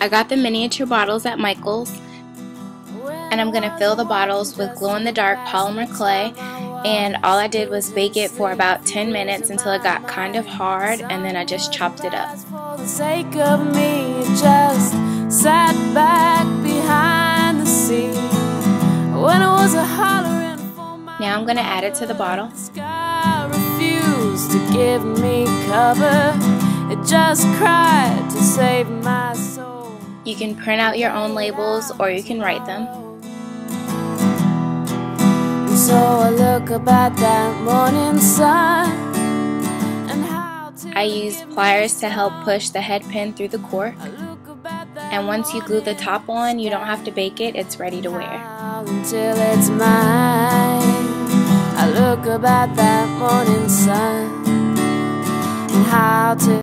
I got the miniature bottles at Michael's and I'm going to fill the bottles with glow-in-the-dark polymer clay and all I did was bake it for about 10 minutes until it got kind of hard and then I just chopped it up. Now I'm going to add it to the bottle. to give me cover. It just cried to save my soul. You can print out your own labels or you can write them. So I look about that morning sun. I use pliers to help push the head pin through the cork. And once you glue the top on, you don't have to bake it, it's ready to wear. Until it's mine. I look about that morning sun and how to